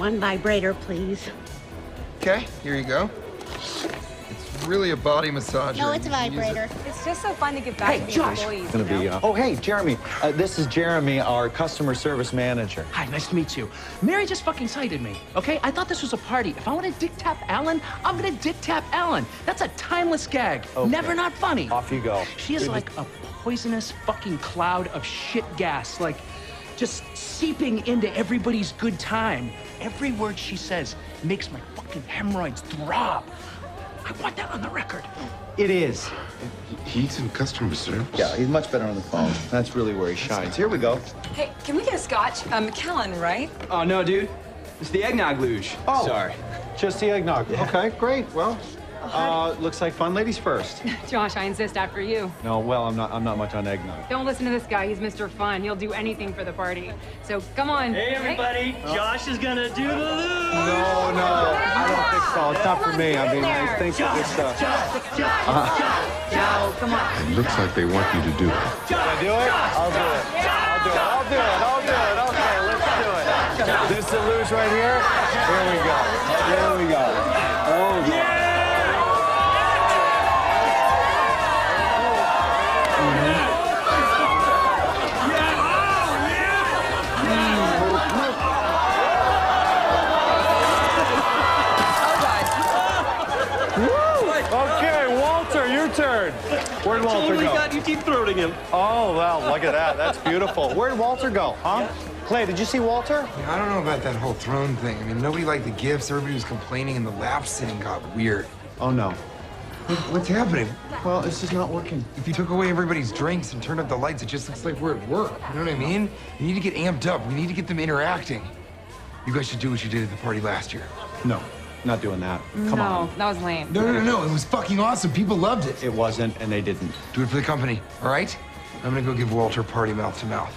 One vibrator, please. Okay, here you go. It's really a body massager. No, it's a You it- vibrator. It's just so fun to give back Hey, to the Josh. employees. Gonna you be. know? Uh, oh, hey, Jeremy. Uh, this is Jeremy, our customer service manager. Hi, nice to meet you. Mary just fucking cited me, okay? I thought this was a party. If I want to dick tap Alan, I'm gonna dick tap Alan. That's a timeless gag. Okay. Never not funny. Off you go. She is Good to- like a poisonous fucking cloud of shit gas, like just seeping into everybody's good time. Every word she says makes my fucking hemorrhoids throb. I want that on the record. It is. He's in customer service. Yeah, he's much better on the phone. That's really where he shines. Here we go. Hey, can we get a scotch? Um, Macallan, right? Oh, no, dude. It's the eggnog luge. Oh. Sorry. Just the eggnog. Okay, great. Well, uh, looks like fun ladies first. Josh, I insist after you. No, well, I'm not. I'm not much on eggnog. Don't listen to this guy. He's Mr. Fun. He'll do anything for the party. So come on. Hey everybody, Josh is gonna do the loo. No, no, I don't think so. It's not for me. I mean, I think it's. Uh, No, come on. It looks like they want you to do it. Can I do it? I'll do it. I'll do it. I'll do it. I'll do it. Okay, let's do it. This the luge right here. Here your turn. Where'd Walter Totally go? got you deep throating him. Oh, well, look at that. That's beautiful. Where'd Walter go, huh? Clay, did you see Walter? I don't know about that whole throne thing. I mean, nobody liked the gifts. Everybody was complaining, and the lap sitting got weird. Oh, no. What's happening? Well, it's just not working. If you took away everybody's drinks and turned up the lights, it just looks like we're at work. You know what I mean? We need to get amped up. We need to get them interacting. You guys should do what you did at the party last year. No, not doing that. Come no, on. that was lame. No, no, no, no. It was fucking awesome. People loved it. It wasn't, and they didn't. Do it for the company, all right? I'm gonna go give Walter party mouth to mouth.